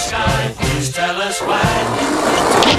sky. Please tell us why.